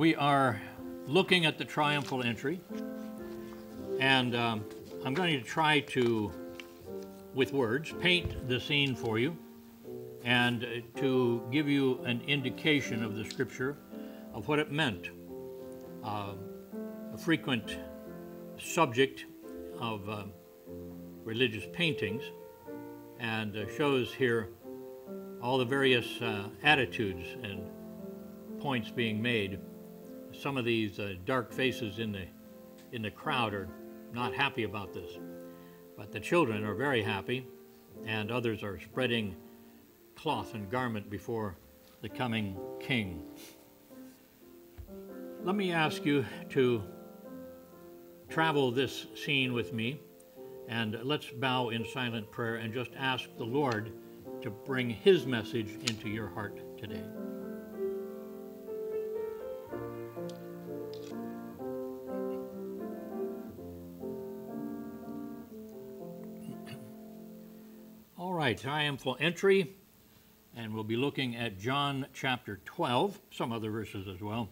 We are looking at the triumphal entry, and um, I'm going to try to, with words, paint the scene for you and uh, to give you an indication of the scripture of what it meant. Uh, a frequent subject of uh, religious paintings and uh, shows here all the various uh, attitudes and points being made. Some of these uh, dark faces in the in the crowd are not happy about this, but the children are very happy, and others are spreading cloth and garment before the coming king. Let me ask you to travel this scene with me, and let's bow in silent prayer and just ask the Lord to bring his message into your heart today. Right, triumphal entry, and we'll be looking at John chapter 12, some other verses as well.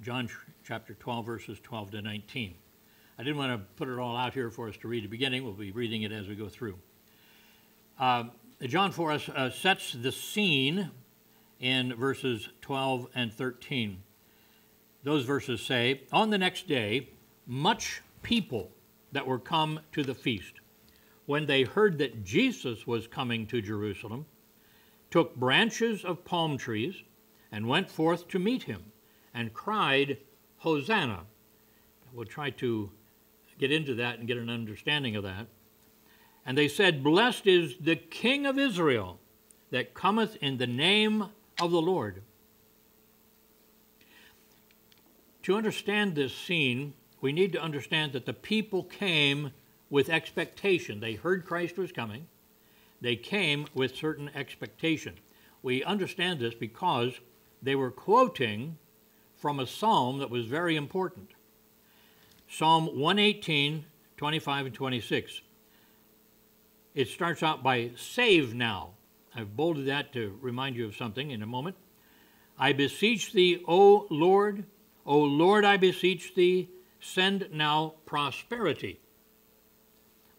John chapter 12, verses 12 to 19. I didn't want to put it all out here for us to read at the beginning. We'll be reading it as we go through. Uh, John for us uh, sets the scene in verses 12 and 13. Those verses say, On the next day, much people that were come to the feast, when they heard that Jesus was coming to Jerusalem, took branches of palm trees and went forth to meet him and cried, Hosanna. We'll try to get into that and get an understanding of that. And they said, Blessed is the King of Israel that cometh in the name of the Lord. To understand this scene, we need to understand that the people came with expectation. They heard Christ was coming. They came with certain expectation. We understand this because they were quoting from a psalm that was very important. Psalm 118, 25 and 26. It starts out by save now. I've bolded that to remind you of something in a moment. I beseech thee, O Lord, O Lord, I beseech thee, send now prosperity.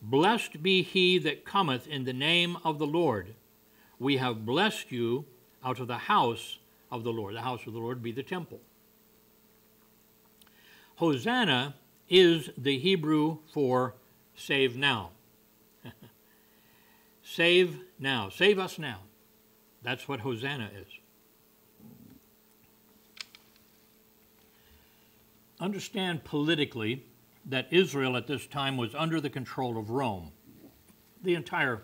Blessed be he that cometh in the name of the Lord. We have blessed you out of the house of the Lord. The house of the Lord be the temple. Hosanna is the Hebrew for save now. save now. Save us now. That's what Hosanna is. Understand politically that Israel at this time was under the control of Rome. The entire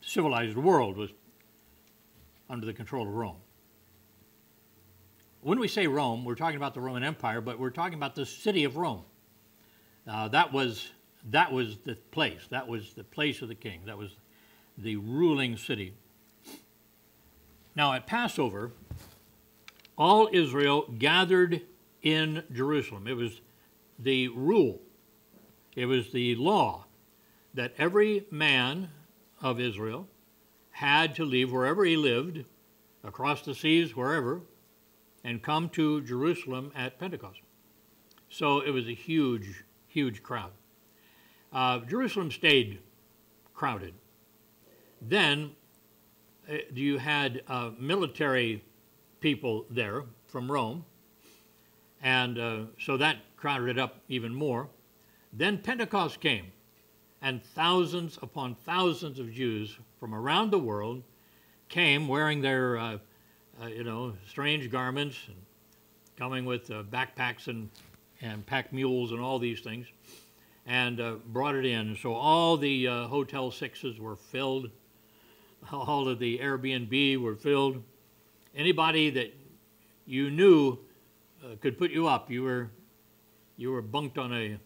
civilized world was under the control of Rome. When we say Rome, we're talking about the Roman Empire, but we're talking about the city of Rome. Uh, that was that was the place. That was the place of the king. That was the ruling city. Now at Passover, all Israel gathered in Jerusalem. It was the rule. It was the law that every man of Israel had to leave wherever he lived, across the seas, wherever, and come to Jerusalem at Pentecost. So it was a huge, huge crowd. Uh, Jerusalem stayed crowded. Then uh, you had uh, military people there from Rome, and uh, so that crowded it up even more. Then Pentecost came, and thousands upon thousands of Jews from around the world came wearing their uh, uh, you know, strange garments and coming with uh, backpacks and, and pack mules and all these things and uh, brought it in. So all the uh, Motel Sixes were filled. All of the Airbnb were filled. Anybody that you knew uh, could put you up, you were, you were bunked on a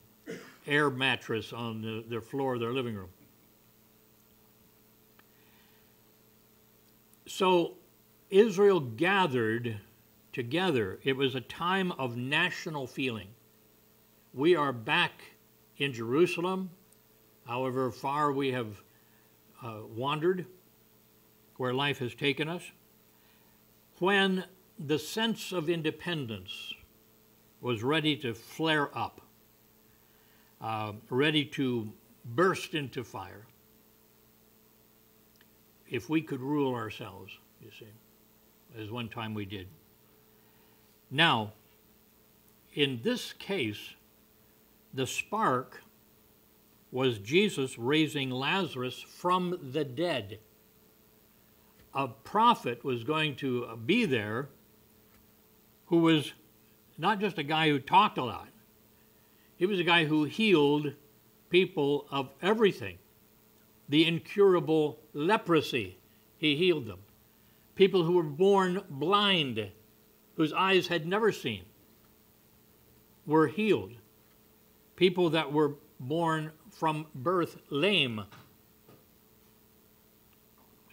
air mattress on the, the floor of their living room. So Israel gathered together. It was a time of national feeling. We are back in Jerusalem, however far we have uh, wandered, where life has taken us. When the sense of independence was ready to flare up, uh, ready to burst into fire. If we could rule ourselves, you see, as one time we did. Now, in this case, the spark was Jesus raising Lazarus from the dead. A prophet was going to be there who was not just a guy who talked a lot, he was a guy who healed people of everything. The incurable leprosy, he healed them. People who were born blind, whose eyes had never seen, were healed. People that were born from birth lame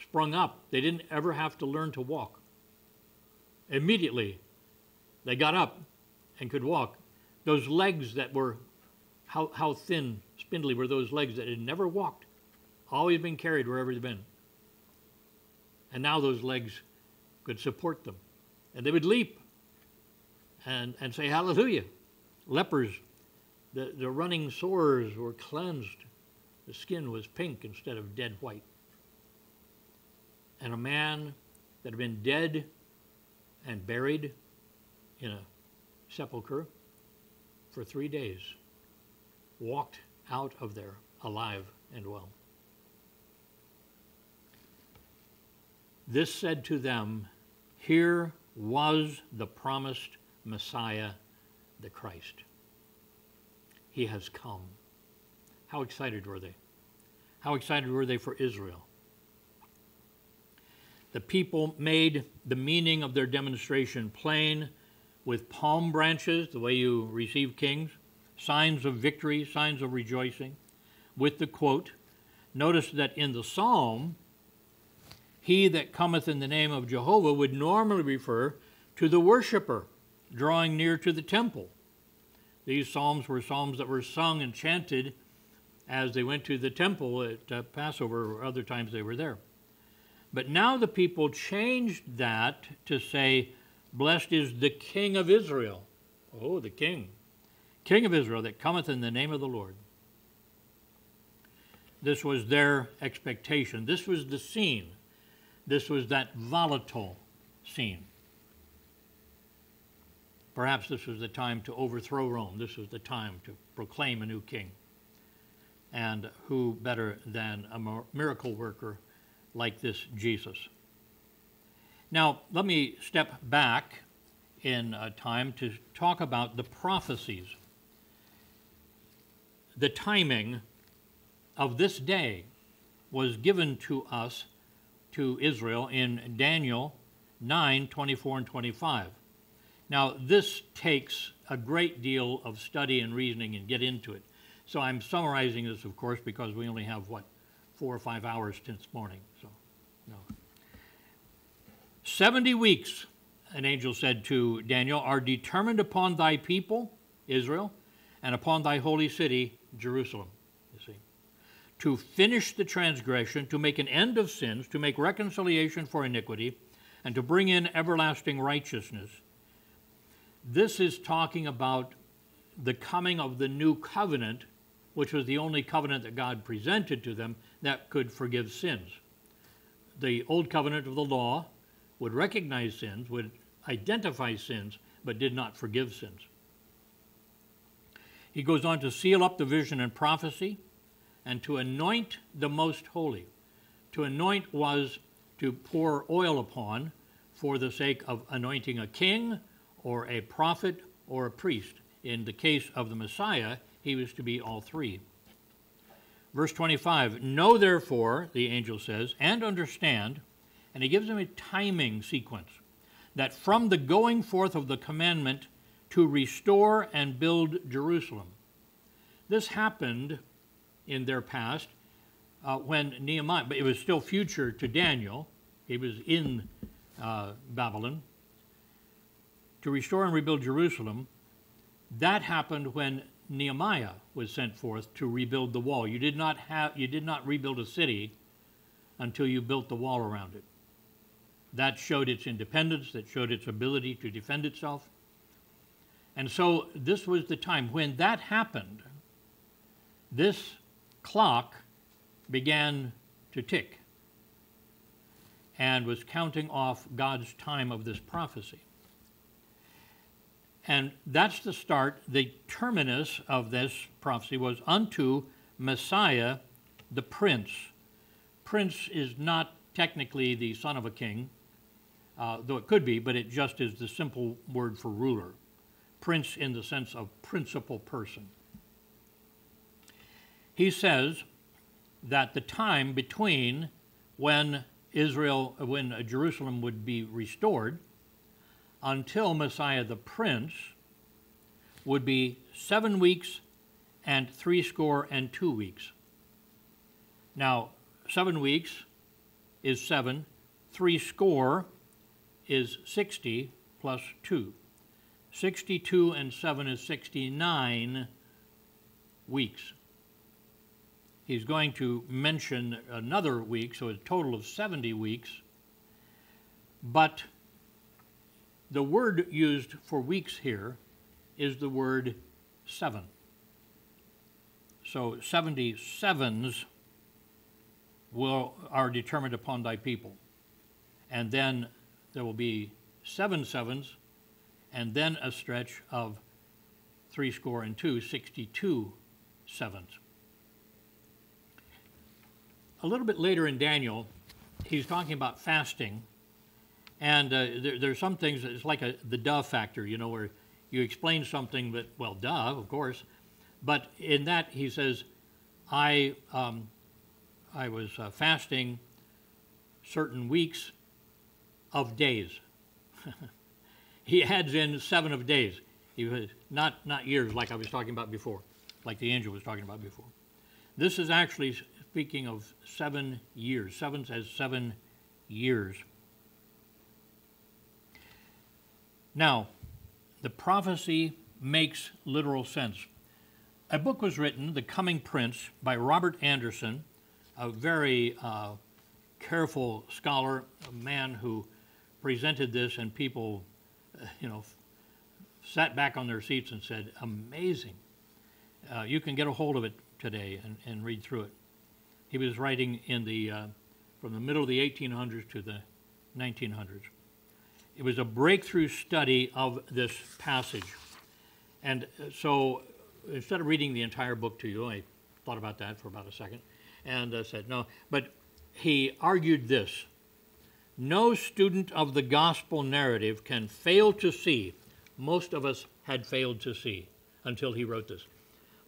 sprung up. They didn't ever have to learn to walk. Immediately, they got up and could walk. Those legs that were, how, how thin, spindly were those legs that had never walked, always been carried wherever they've been. And now those legs could support them. And they would leap and, and say, Hallelujah. Lepers, the, the running sores were cleansed. The skin was pink instead of dead white. And a man that had been dead and buried in a sepulchre for three days walked out of there alive and well. This said to them, Here was the promised Messiah, the Christ. He has come. How excited were they? How excited were they for Israel? The people made the meaning of their demonstration plain with palm branches, the way you receive kings, signs of victory, signs of rejoicing, with the quote. Notice that in the psalm, he that cometh in the name of Jehovah would normally refer to the worshiper drawing near to the temple. These psalms were psalms that were sung and chanted as they went to the temple at uh, Passover or other times they were there. But now the people changed that to say, Blessed is the King of Israel. Oh, the King. King of Israel that cometh in the name of the Lord. This was their expectation. This was the scene. This was that volatile scene. Perhaps this was the time to overthrow Rome. This was the time to proclaim a new king. And who better than a miracle worker like this Jesus? Now, let me step back in uh, time to talk about the prophecies. The timing of this day was given to us, to Israel, in Daniel 9 24 and 25. Now, this takes a great deal of study and reasoning and get into it. So I'm summarizing this, of course, because we only have, what, four or five hours this morning. So, no. 70 weeks, an angel said to Daniel, are determined upon thy people, Israel, and upon thy holy city, Jerusalem. You see, to finish the transgression, to make an end of sins, to make reconciliation for iniquity, and to bring in everlasting righteousness. This is talking about the coming of the new covenant, which was the only covenant that God presented to them that could forgive sins. The old covenant of the law would recognize sins, would identify sins, but did not forgive sins. He goes on to seal up the vision and prophecy and to anoint the most holy. To anoint was to pour oil upon for the sake of anointing a king or a prophet or a priest. In the case of the Messiah, he was to be all three. Verse 25 Know therefore, the angel says, and understand and he gives them a timing sequence that from the going forth of the commandment to restore and build Jerusalem. This happened in their past uh, when Nehemiah, but it was still future to Daniel. He was in uh, Babylon. To restore and rebuild Jerusalem, that happened when Nehemiah was sent forth to rebuild the wall. You did not have, you did not rebuild a city until you built the wall around it. That showed its independence, that showed its ability to defend itself. And so this was the time when that happened, this clock began to tick and was counting off God's time of this prophecy. And that's the start. The terminus of this prophecy was unto Messiah the Prince. Prince is not technically the son of a king, uh, though it could be, but it just is the simple word for ruler. Prince in the sense of principal person. He says that the time between when Israel, when Jerusalem would be restored, until Messiah the Prince would be seven weeks and three score and two weeks. Now, seven weeks is seven, three score is 60 plus two. 62 and 7 is 69 weeks. He's going to mention another week, so a total of 70 weeks. But the word used for weeks here is the word seven. So 77s will, are determined upon thy people. And then there will be seven sevens, and then a stretch of three score and two, 62 sevens. A little bit later in Daniel, he's talking about fasting, and uh, there, there's some things, it's like a, the duh factor, you know, where you explain something, but, well, duh, of course. But in that, he says, I, um, I was uh, fasting certain weeks of days. he adds in seven of days. He was not, not years like I was talking about before, like the angel was talking about before. This is actually speaking of seven years. Seven says seven years. Now, the prophecy makes literal sense. A book was written, The Coming Prince, by Robert Anderson, a very uh, careful scholar, a man who presented this, and people, uh, you know, sat back on their seats and said, "Amazing." Uh, you can get a hold of it today and, and read through it. He was writing in the uh, from the middle of the 1800s to the 1900s. It was a breakthrough study of this passage, and uh, so instead of reading the entire book to you, I thought about that for about a second, and uh, said no. But he argued this no student of the gospel narrative can fail to see, most of us had failed to see until he wrote this.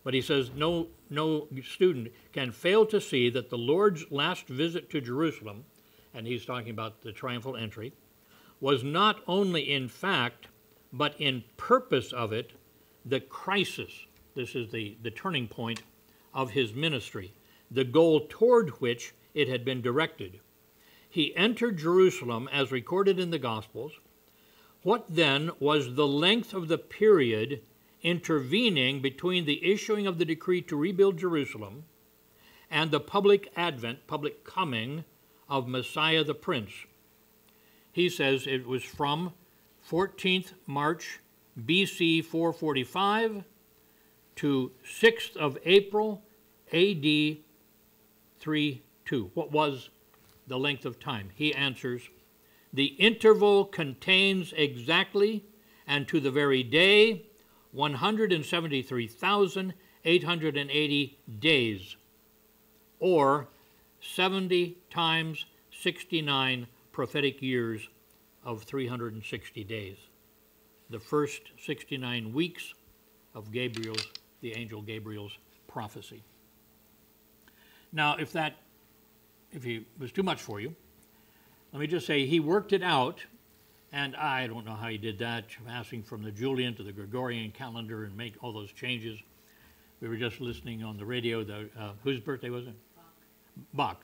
But he says no, no student can fail to see that the Lord's last visit to Jerusalem, and he's talking about the triumphal entry, was not only in fact, but in purpose of it, the crisis. This is the, the turning point of his ministry, the goal toward which it had been directed. He entered Jerusalem as recorded in the Gospels. What then was the length of the period intervening between the issuing of the decree to rebuild Jerusalem and the public advent, public coming of Messiah the Prince? He says it was from 14th March BC 445 to 6th of April AD 32. What was the length of time? He answers, The interval contains exactly and to the very day 173,880 days, or 70 times 69 prophetic years of 360 days. The first 69 weeks of Gabriel's, the angel Gabriel's prophecy. Now, if that if he was too much for you, let me just say he worked it out, and I don't know how he did that, passing from the Julian to the Gregorian calendar and make all those changes. We were just listening on the radio. The, uh, whose birthday was it? Bach.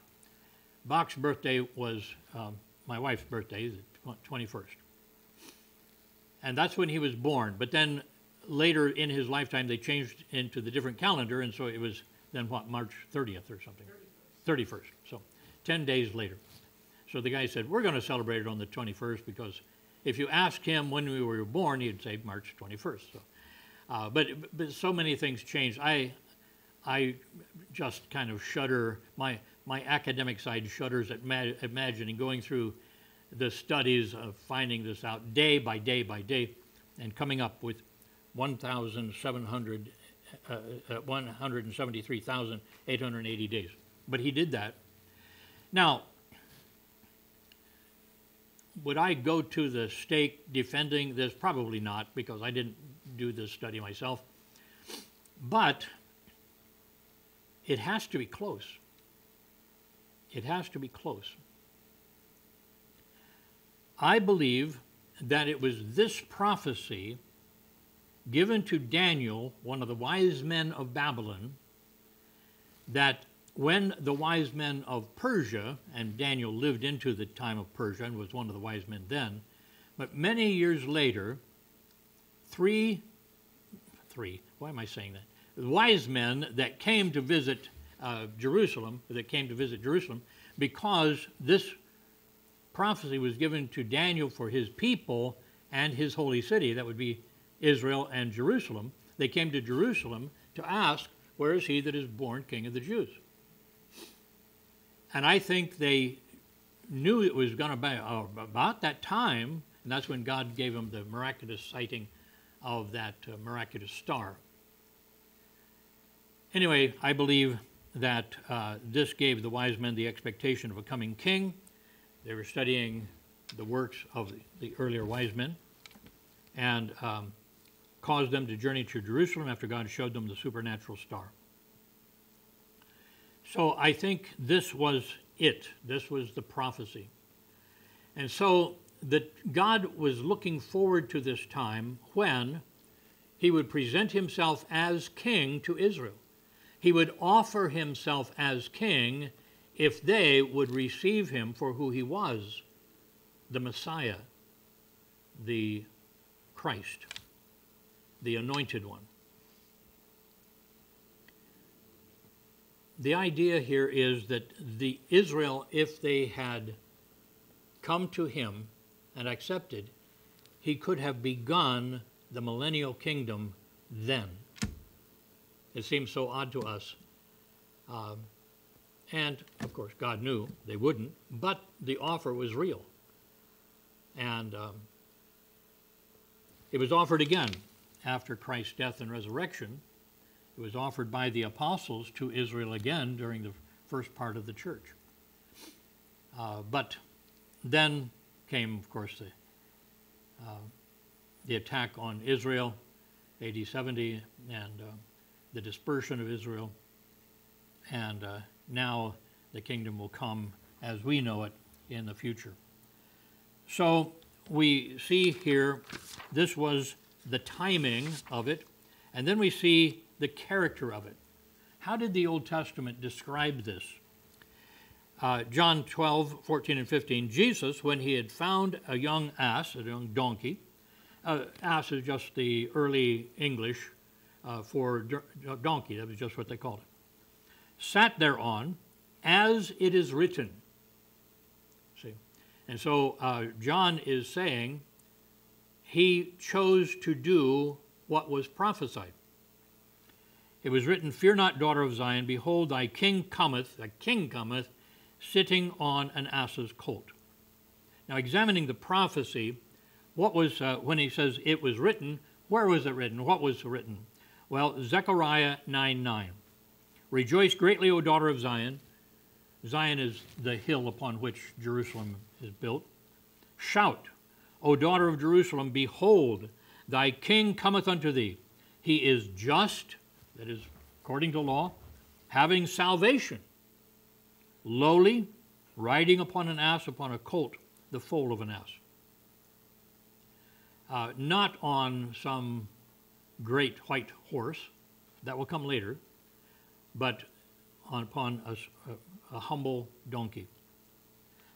Bach's birthday was um, my wife's birthday, the 21st. And that's when he was born. But then later in his lifetime, they changed into the different calendar, and so it was then what, March 30th or something? 31st. 31st. So 10 days later. So the guy said, We're going to celebrate it on the 21st because if you ask him when we were born, he'd say March 21st. So, uh, but, but so many things changed. I, I just kind of shudder. My, my academic side shudders at ma- imagining going through the studies of finding this out day by day by day and coming up with 1,700, uh, uh, 173,880 days. But he did that. Now, would I go to the stake defending this? Probably not, because I didn't do this study myself. But it has to be close. It has to be close. I believe that it was this prophecy given to Daniel, one of the wise men of Babylon, that when the wise men of Persia, and Daniel lived into the time of Persia and was one of the wise men then, but many years later, three, three, why am I saying that? The wise men that came to visit uh, Jerusalem, that came to visit Jerusalem, because this prophecy was given to Daniel for his people and his holy city, that would be Israel and Jerusalem. They came to Jerusalem to ask, Where is he that is born king of the Jews? And I think they knew it was going to be uh, about that time, and that's when God gave them the miraculous sighting of that uh, miraculous star. Anyway, I believe that uh, this gave the wise men the expectation of a coming king. They were studying the works of the, the earlier wise men and um, caused them to journey to Jerusalem after God showed them the supernatural star. So I think this was it. This was the prophecy. And so that God was looking forward to this time when he would present himself as king to Israel. He would offer himself as king if they would receive him for who he was the Messiah, the Christ, the anointed one. The idea here is that the Israel, if they had come to him and accepted, he could have begun the millennial kingdom then. It seems so odd to us. Um, and of course, God knew they wouldn't, but the offer was real. And um, it was offered again after Christ's death and resurrection it was offered by the apostles to Israel again during the first part of the church. Uh, but then came, of course, the, uh, the attack on Israel, AD 70, and uh, the dispersion of Israel. And uh, now the kingdom will come as we know it in the future. So we see here this was the timing of it. And then we see the character of it. How did the Old Testament describe this? Uh, John 12, 14, and 15. Jesus, when he had found a young ass, a young donkey, uh, ass is just the early English uh, for donkey, that was just what they called it, sat thereon, as it is written. See? And so uh, John is saying he chose to do what was prophesied. It was written, Fear not, daughter of Zion, behold, thy king cometh, thy king cometh, sitting on an ass's colt. Now, examining the prophecy, what was, uh, when he says it was written, where was it written? What was written? Well, Zechariah 9 9. Rejoice greatly, O daughter of Zion. Zion is the hill upon which Jerusalem is built. Shout, O daughter of Jerusalem, behold, thy king cometh unto thee. He is just that is, according to law, having salvation, lowly, riding upon an ass, upon a colt, the foal of an ass. Uh, not on some great white horse, that will come later, but on, upon a, a, a humble donkey.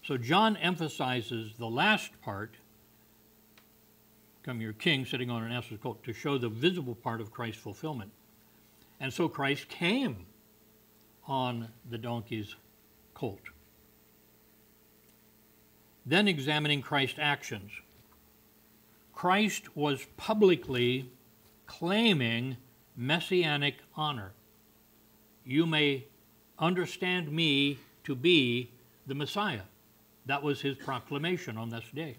So John emphasizes the last part, come your king sitting on an ass's colt, to show the visible part of Christ's fulfillment. And so Christ came on the donkey's colt. then examining Christ's actions. Christ was publicly claiming messianic honor. You may understand me to be the Messiah. That was his proclamation on this day.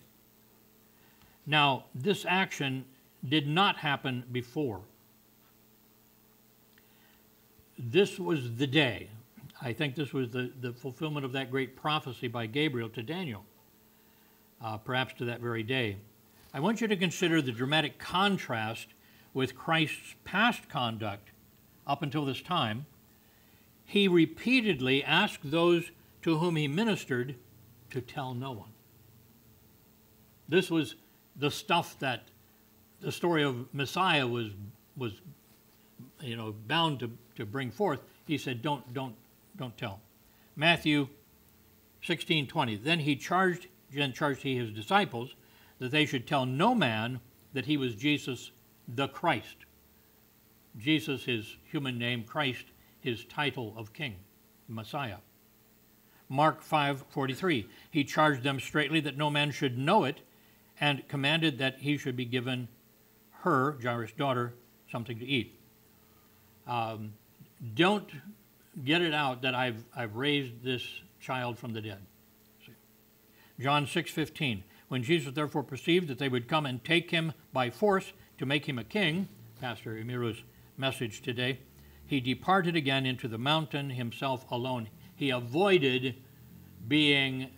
Now, this action did not happen before. This was the day. I think this was the, the fulfillment of that great prophecy by Gabriel to Daniel, uh, perhaps to that very day. I want you to consider the dramatic contrast with Christ's past conduct up until this time. He repeatedly asked those to whom he ministered to tell no one. This was the stuff that the story of Messiah was was you know bound to, to bring forth. He said, Don't don't don't tell. Matthew 16, 20. Then he charged then charged he his disciples that they should tell no man that he was Jesus the Christ. Jesus, his human name, Christ, his title of king, Messiah. Mark 5:43. He charged them straightly that no man should know it, and commanded that he should be given her, Jairus' daughter, something to eat. Um, don't get it out that I've, I've raised this child from the dead. John 6:15. When Jesus therefore perceived that they would come and take him by force to make him a king, Pastor Emiro's message today, he departed again into the mountain himself alone. He avoided being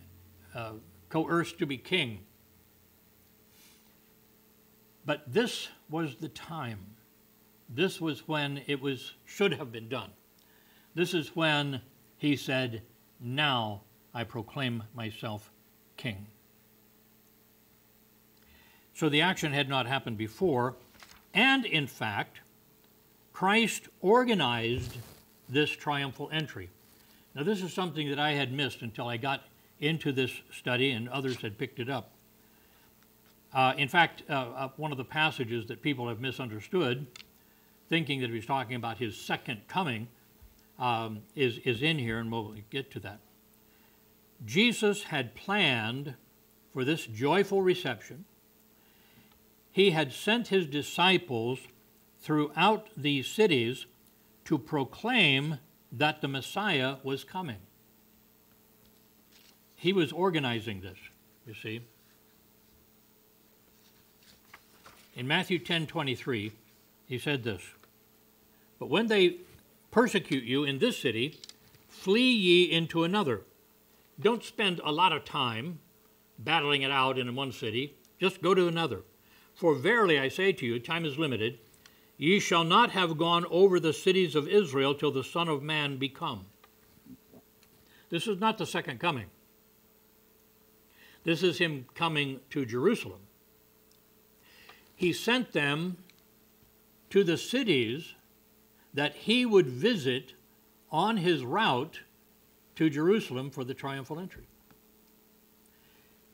uh, coerced to be king. But this was the time. This was when it was should have been done. This is when he said, "Now I proclaim myself king." So the action had not happened before, and in fact, Christ organized this triumphal entry. Now, this is something that I had missed until I got into this study and others had picked it up. Uh, in fact, uh, uh, one of the passages that people have misunderstood, thinking that he was talking about his second coming, um, is, is in here, and we'll get to that. Jesus had planned for this joyful reception. He had sent his disciples throughout these cities to proclaim that the Messiah was coming. He was organizing this, you see. In Matthew 10 23, he said this But when they persecute you in this city, flee ye into another. Don't spend a lot of time battling it out in one city, just go to another. For verily I say to you, time is limited, Ye shall not have gone over the cities of Israel till the Son of Man be come. This is not the second coming. This is him coming to Jerusalem. He sent them to the cities that he would visit on his route to Jerusalem for the triumphal entry.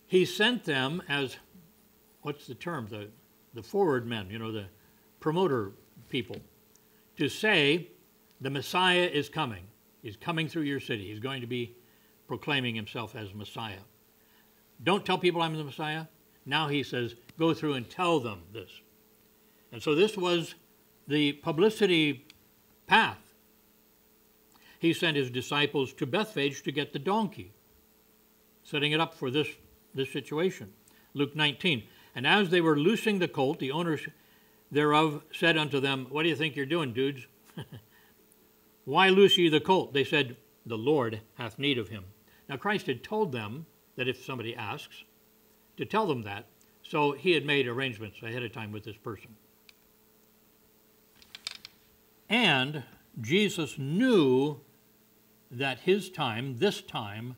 He sent them as, what's the term, the, the forward men, you know, the promoter people to say the Messiah is coming. He's coming through your city. He's going to be proclaiming himself as Messiah. Don't tell people I'm the Messiah. Now he says, go through and tell them this. And so this was the publicity path. He sent his disciples to Bethphage to get the donkey, setting it up for this, this situation. Luke 19. And as they were loosing the colt, the owners thereof said unto them, What do you think you're doing, dudes? Why loose ye the colt? They said, The Lord hath need of him. Now, Christ had told them that if somebody asks, to tell them that. So he had made arrangements ahead of time with this person. And Jesus knew that his time, this time,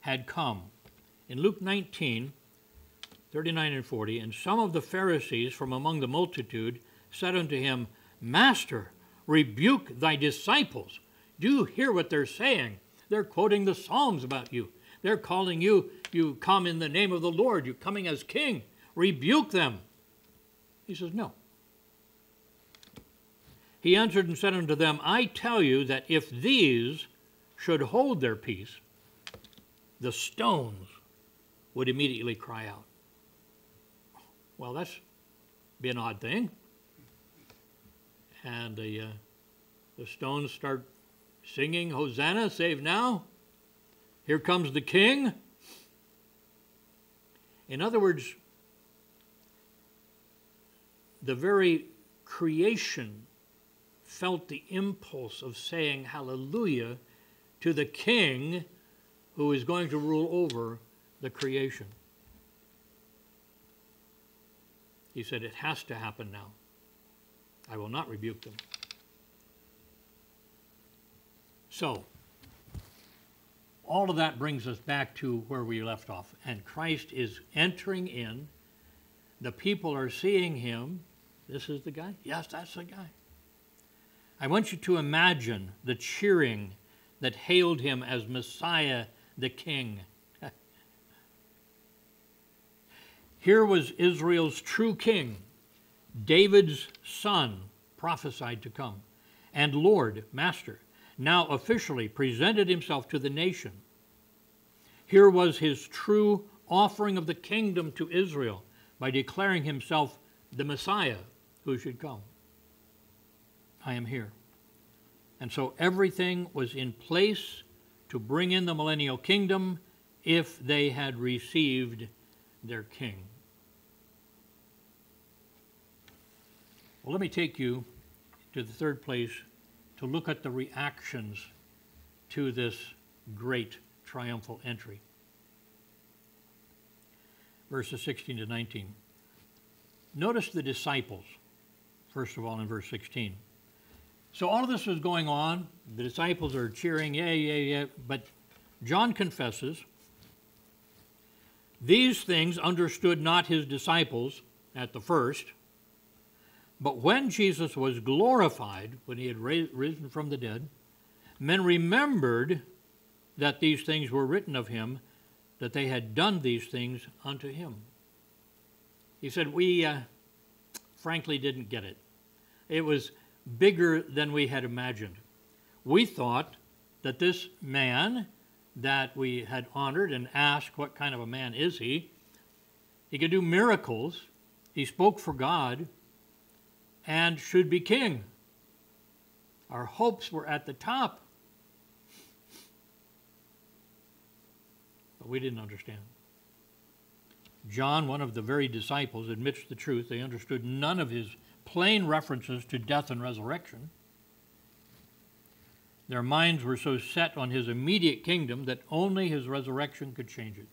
had come. In Luke 19, 39 and 40, and some of the Pharisees from among the multitude said unto him, Master, rebuke thy disciples. Do you hear what they're saying? They're quoting the Psalms about you. They're calling you, you come in the name of the Lord, you're coming as king. Rebuke them. He says, No. He answered and said unto them, I tell you that if these should hold their peace, the stones would immediately cry out. Well, that's be an odd thing. And the, uh, the stones start singing, Hosanna, save now. Here comes the king. In other words, the very creation felt the impulse of saying hallelujah to the king who is going to rule over the creation. He said, It has to happen now. I will not rebuke them. So, all of that brings us back to where we left off. And Christ is entering in. The people are seeing him. This is the guy? Yes, that's the guy. I want you to imagine the cheering that hailed him as Messiah the King. Here was Israel's true king, David's son, prophesied to come, and Lord, Master, now officially presented himself to the nation. Here was his true offering of the kingdom to Israel by declaring himself the Messiah who should come. I am here. And so everything was in place to bring in the millennial kingdom if they had received their king. Well, let me take you to the third place to look at the reactions to this great triumphal entry. Verses 16 to 19. Notice the disciples, first of all, in verse 16. So all of this is going on. The disciples are cheering, yeah, yeah, yeah. But John confesses, These things understood not his disciples at the first but when Jesus was glorified, when he had risen from the dead, men remembered that these things were written of him, that they had done these things unto him. He said, We uh, frankly didn't get it. It was bigger than we had imagined. We thought that this man that we had honored and asked, What kind of a man is he? He could do miracles, he spoke for God and should be king. Our hopes were at the top. But we didn't understand. John, one of the very disciples, admits the truth. They understood none of his plain references to death and resurrection. Their minds were so set on his immediate kingdom that only his resurrection could change it.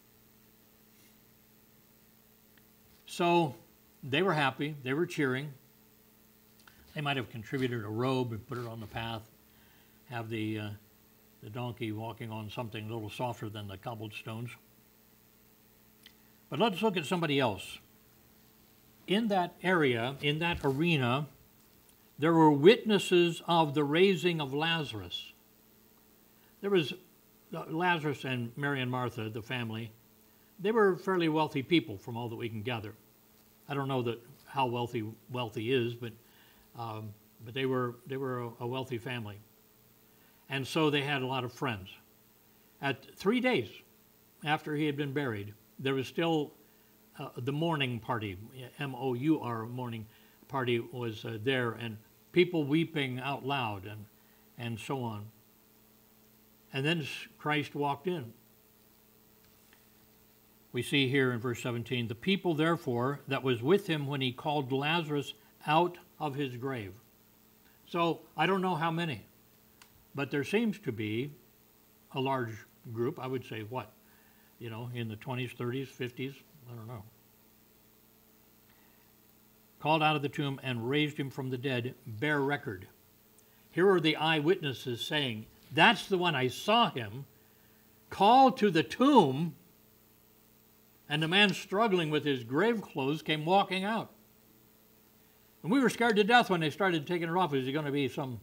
So they were happy, they were cheering, they might have contributed a robe and put it on the path, have the, uh, the donkey walking on something a little softer than the cobbled stones. But let's look at somebody else. In that area, in that arena, there were witnesses of the raising of Lazarus. There was uh, Lazarus and Mary and Martha, the family. They were fairly wealthy people, from all that we can gather. I don't know that how wealthy wealthy is, but um, but they were, they were a, a wealthy family. And so they had a lot of friends. At three days after he had been buried, there was still uh, the mourning party, M O U R, mourning party was uh, there, and people weeping out loud and, and so on. And then Christ walked in. We see here in verse 17 the people, therefore, that was with him when he called Lazarus out of his grave. So I don't know how many, but there seems to be a large group. I would say what? You know, in the 20s, 30s, 50s, I don't know. Called out of the tomb and raised him from the dead, bear record. Here are the eyewitnesses saying, That's the one I saw him. Called to the tomb, and the man struggling with his grave clothes came walking out. And we were scared to death when they started taking it off. Is he going to be some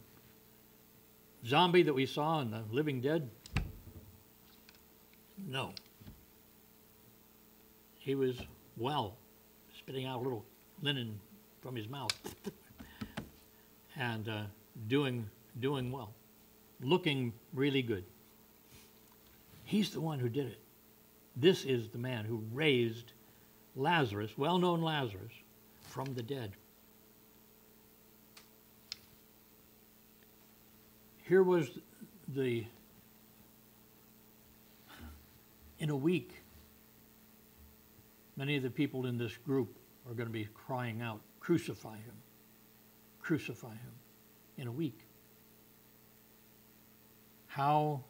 zombie that we saw in the Living Dead? No. He was well, spitting out a little linen from his mouth and uh, doing, doing well, looking really good. He's the one who did it. This is the man who raised Lazarus, well known Lazarus, from the dead. Here was the, in a week, many of the people in this group are going to be crying out, Crucify him, crucify him, in a week. How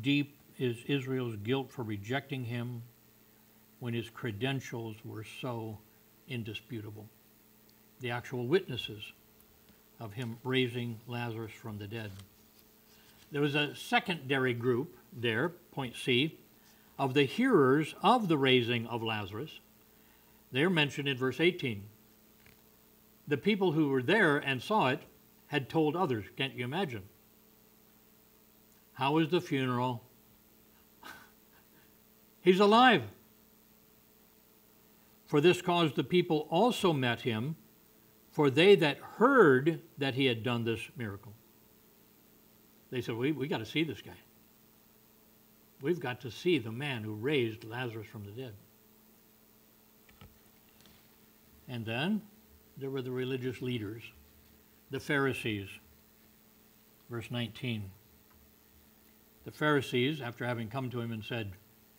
deep is Israel's guilt for rejecting him when his credentials were so indisputable? The actual witnesses of him raising Lazarus from the dead. There was a secondary group there, point C, of the hearers of the raising of Lazarus. They're mentioned in verse 18. The people who were there and saw it had told others. Can't you imagine? How was the funeral? He's alive. For this cause the people also met him, for they that heard that he had done this miracle. They said, We, we got to see this guy. We've got to see the man who raised Lazarus from the dead. And then there were the religious leaders, the Pharisees. Verse 19. The Pharisees, after having come to him and said,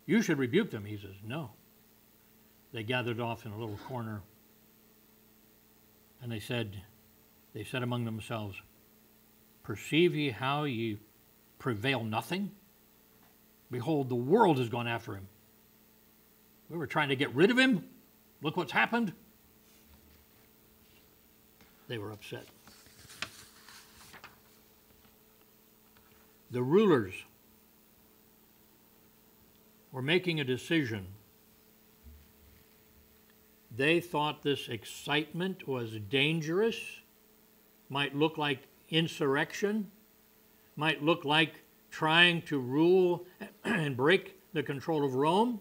You should rebuke them, he says, No. They gathered off in a little corner and they said, They said among themselves, Perceive ye how ye prevail nothing? Behold, the world has gone after him. We were trying to get rid of him. Look what's happened. They were upset. The rulers were making a decision. They thought this excitement was dangerous, might look like insurrection, might look like trying to rule and break the control of Rome.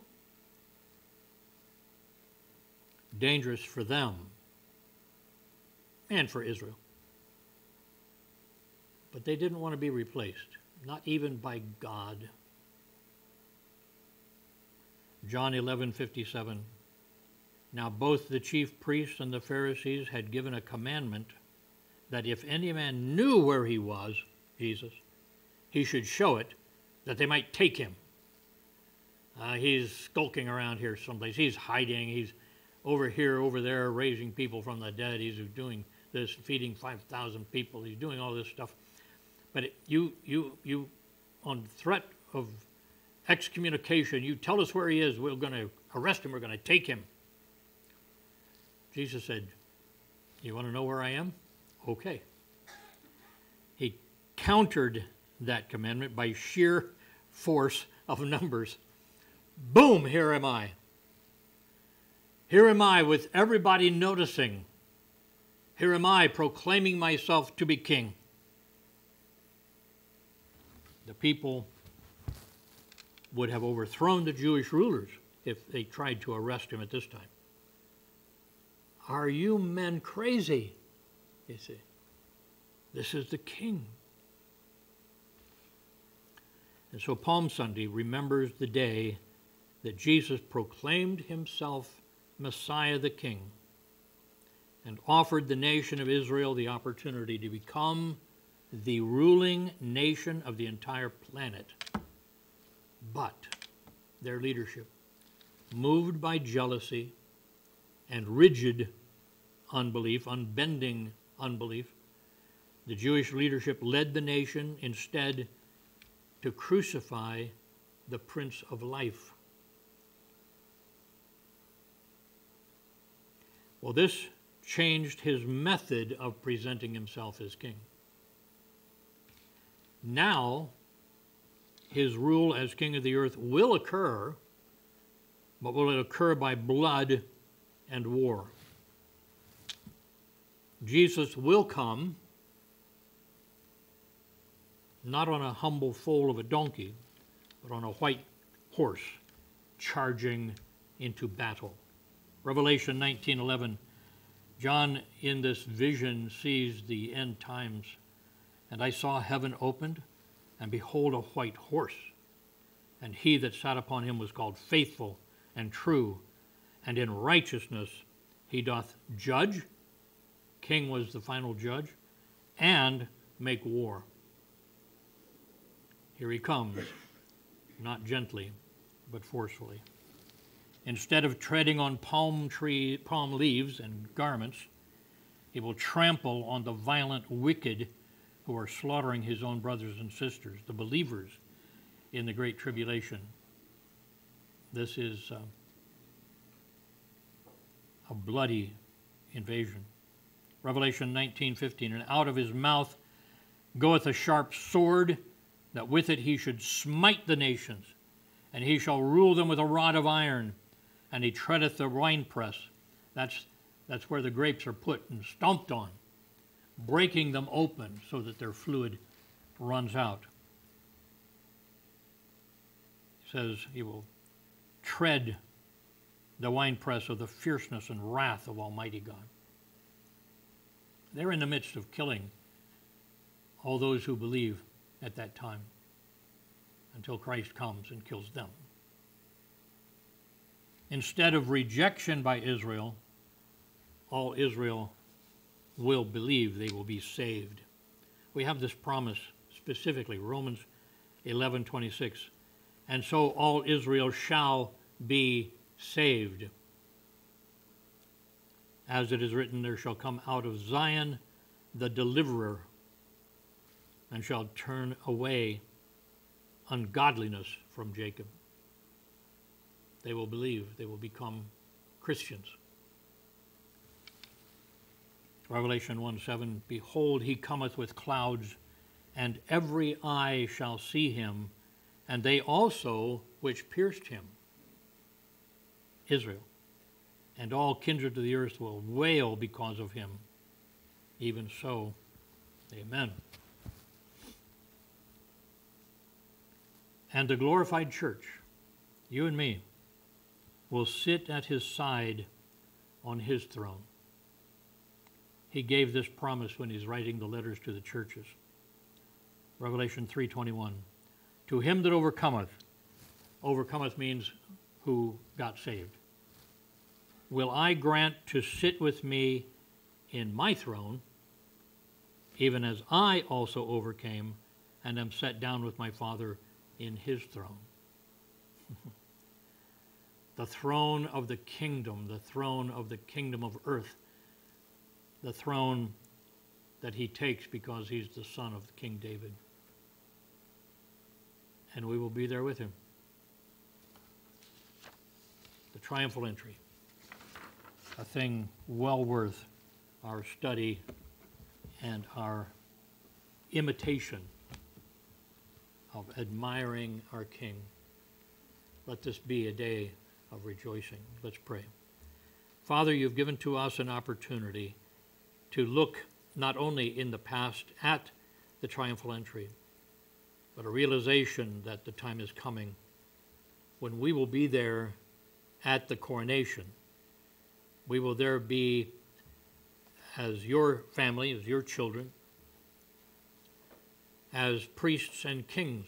Dangerous for them and for Israel. But they didn't want to be replaced, not even by God. John 11:57 Now both the chief priests and the Pharisees had given a commandment that if any man knew where he was, Jesus, he should show it, that they might take him. Uh, he's skulking around here someplace. He's hiding. He's over here, over there, raising people from the dead. He's doing this, feeding 5,000 people. He's doing all this stuff. But it, you, you, you, on threat of excommunication, you tell us where he is. We're going to arrest him. We're going to take him. Jesus said, You want to know where I am? Okay. He countered that commandment by sheer force of numbers. Boom, here am I. Here am I with everybody noticing. Here am I proclaiming myself to be king. The people would have overthrown the Jewish rulers if they tried to arrest him at this time. Are you men crazy? You see. This is the king. And so Palm Sunday remembers the day that Jesus proclaimed himself Messiah the King and offered the nation of Israel the opportunity to become the ruling nation of the entire planet. But their leadership, moved by jealousy and rigid unbelief, unbending unbelief, the Jewish leadership led the nation instead to crucify the Prince of Life. Well, this changed his method of presenting himself as king. Now, his rule as king of the earth will occur, but will it occur by blood and war? Jesus will come not on a humble foal of a donkey, but on a white horse charging into battle. Revelation 19:11 John in this vision sees the end times and I saw heaven opened and behold a white horse And he that sat upon him was called faithful and true, and in righteousness he doth judge. King was the final judge, and make war. Here he comes, not gently, but forcefully. Instead of treading on palm tree, palm leaves and garments, he will trample on the violent wicked who are slaughtering his own brothers and sisters, the believers in the Great Tribulation. This is uh, a bloody invasion. Revelation 19:15 and out of his mouth goeth a sharp sword that with it he should smite the nations and he shall rule them with a rod of iron and he treadeth the winepress that's that's where the grapes are put and stomped on breaking them open so that their fluid runs out he says he will tread the winepress of the fierceness and wrath of Almighty God. They're in the midst of killing all those who believe at that time until Christ comes and kills them. Instead of rejection by Israel, all Israel will believe they will be saved. We have this promise specifically, Romans 11:26. And so all Israel shall be saved. As it is written, there shall come out of Zion the deliverer, and shall turn away ungodliness from Jacob. They will believe, they will become Christians. Revelation 1 7 Behold, he cometh with clouds, and every eye shall see him, and they also which pierced him. Israel, and all kindred of the earth will wail because of him. Even so, amen. And the glorified church, you and me, will sit at his side on his throne. He gave this promise when he's writing the letters to the churches. Revelation 3:21. To him that overcometh, overcometh means who got saved will I grant to sit with me in my throne, even as I also overcame and am set down with my Father in his throne. the throne of the kingdom, the throne of the kingdom of earth, the throne that he takes because he's the son of King David. And we will be there with him. The triumphal entry a thing well worth our study and our imitation of admiring our King. Let this be a day of rejoicing. Let's pray. Father, you've given to us an opportunity to look not only in the past at the triumphal entry, but a realization that the time is coming when we will be there at the coronation we will there be as your family, as your children, as priests and kings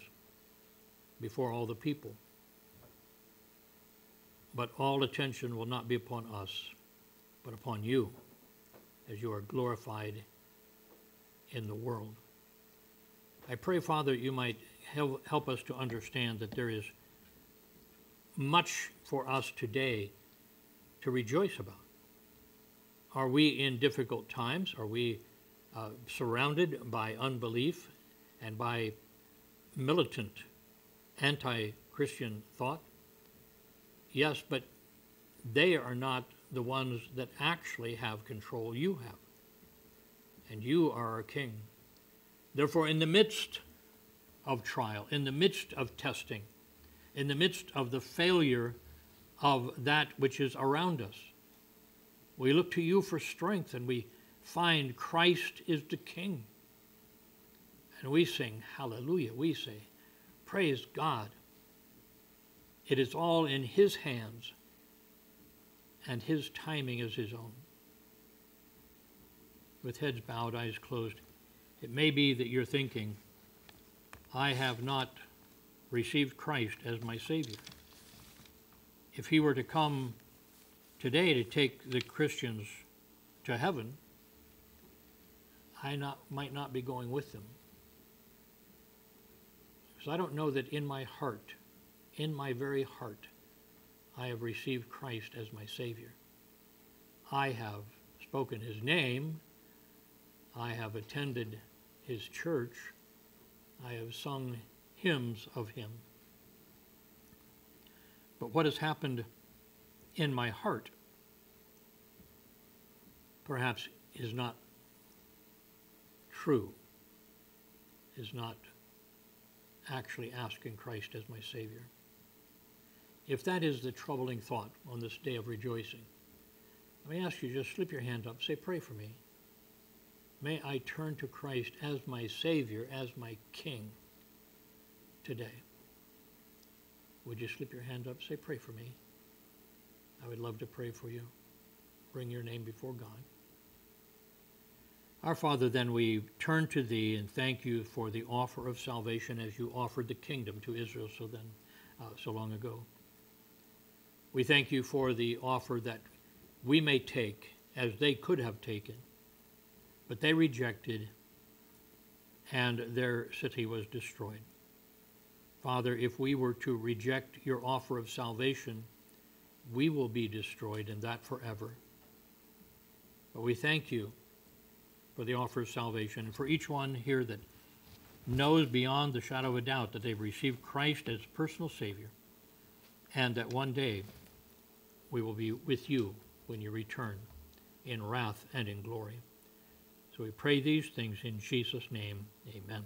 before all the people. But all attention will not be upon us, but upon you, as you are glorified in the world. I pray, Father, that you might help us to understand that there is much for us today to rejoice about. Are we in difficult times? Are we uh, surrounded by unbelief and by militant anti Christian thought? Yes, but they are not the ones that actually have control. You have. And you are our king. Therefore, in the midst of trial, in the midst of testing, in the midst of the failure of that which is around us, we look to you for strength and we find Christ is the King. And we sing, Hallelujah. We say, Praise God. It is all in His hands, and His timing is His own. With heads bowed, eyes closed, it may be that you're thinking, I have not received Christ as my Savior. If He were to come today to take the Christians to heaven, I not, might not be going with them. Because I don't know that in my heart, in my very heart, I have received Christ as my Savior. I have spoken His name. I have attended His church. I have sung hymns of Him. But what has happened in my heart perhaps is not true, is not actually asking Christ as my Savior. If that is the troubling thought on this day of rejoicing, let me ask you just slip your hand up, say, Pray for me. May I turn to Christ as my Savior, as my King today. Would you slip your hand up, say, Pray for me? I would love to pray for you. Bring your name before God. Our Father, then we turn to Thee and thank You for the offer of salvation as You offered the kingdom to Israel so then, uh, so long ago. We thank You for the offer that we may take as they could have taken, but they rejected, and their city was destroyed. Father, if we were to reject Your offer of salvation, we will be destroyed, and that forever. But we thank You for the offer of salvation, and for each one here that knows beyond the shadow of a doubt that they've received Christ as personal Savior, and that one day we will be with you when you return in wrath and in glory. So we pray these things in Jesus' name. Amen.